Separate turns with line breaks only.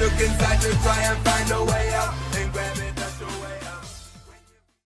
look inside to try and find a way.